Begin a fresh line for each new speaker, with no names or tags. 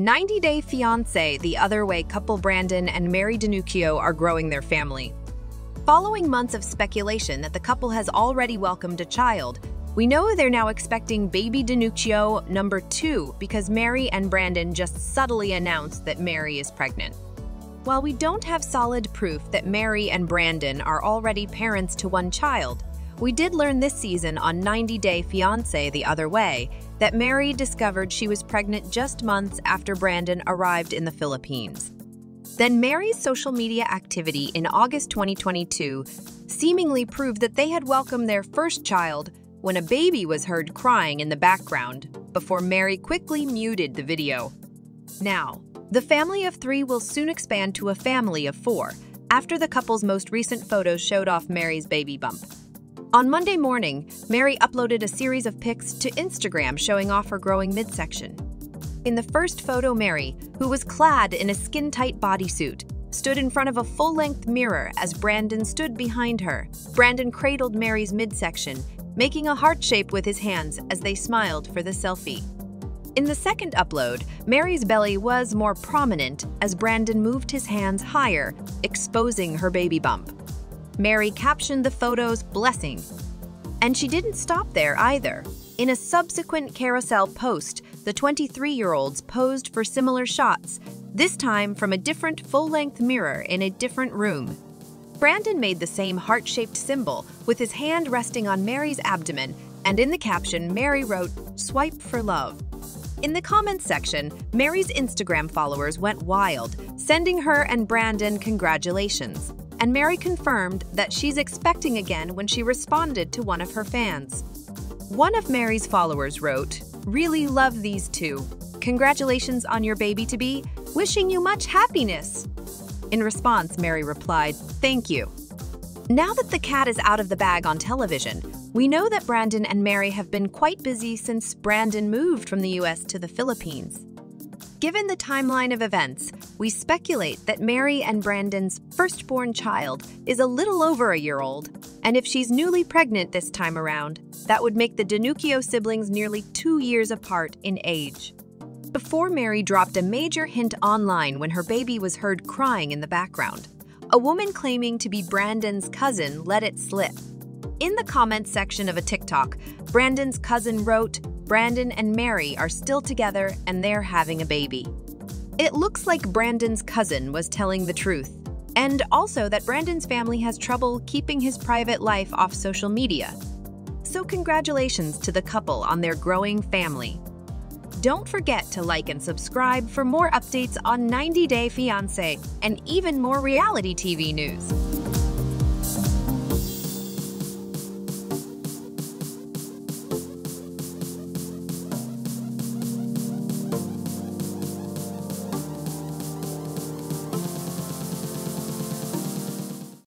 90 Day Fiancé, the other way couple Brandan and Mary DeNuccio are growing their family. Following months of speculation that the couple has already welcomed a child, we know they're now expecting baby DeNuccio number two because Mary and Brandan just subtly announced that Mary is pregnant. While we don't have solid proof that Mary and Brandan are already parents to one child, we did learn this season on 90 Day Fiancé the other way that Mary discovered she was pregnant just months after Brandan arrived in the Philippines. Then Mary's social media activity in August 2022 seemingly proved that they had welcomed their first child when a baby was heard crying in the background before Mary quickly muted the video. Now, the family of three will soon expand to a family of four after the couple's most recent photos showed off Mary's baby bump. On Monday morning, Mary uploaded a series of pics to Instagram showing off her growing midsection. In the first photo, Mary, who was clad in a skin tight bodysuit, stood in front of a full length mirror as Brandan stood behind her. Brandan cradled Mary's midsection, making a heart shape with his hands as they smiled for the selfie. In the second upload, Mary's belly was more prominent as Brandan moved his hands higher, exposing her baby bump. Mary captioned the photo's blessing. And she didn't stop there either. In a subsequent carousel post, the 23 year olds posed for similar shots, this time from a different full length mirror in a different room. Brandan made the same heart shaped symbol with his hand resting on Mary's abdomen, and in the caption, Mary wrote, Swipe for love. In the comments section, Mary's Instagram followers went wild, sending her and Brandan congratulations and Mary confirmed that she's expecting again when she responded to one of her fans. One of Mary's followers wrote, Really love these two. Congratulations on your baby to be. Wishing you much happiness. In response, Mary replied, Thank you. Now that the cat is out of the bag on television, we know that Brandan and Mary have been quite busy since Brandan moved from the US to the Philippines. Given the timeline of events, we speculate that Mary and Brandan's firstborn child is a little over a year old, and if she's newly pregnant this time around, that would make the DeNuccio siblings nearly two years apart in age. Before Mary dropped a major hint online when her baby was heard crying in the background, a woman claiming to be Brandan's cousin let it slip. In the comments section of a TikTok, Brandan's cousin wrote, Brandan and Mary are still together and they're having a baby. It looks like Brandan's cousin was telling the truth, and also that Brandan's family has trouble keeping his private life off social media. So, congratulations to the couple on their growing family. Don't forget to like and subscribe for more updates on 90 Day Fiancé and even more reality TV news.